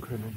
그러면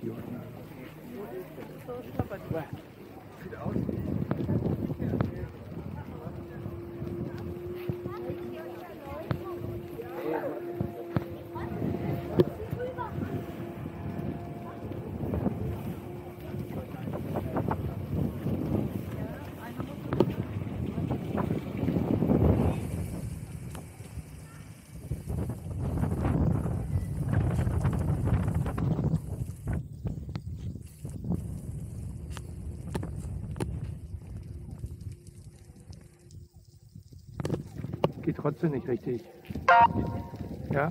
Idioten. Geht trotzdem nicht richtig. Ja?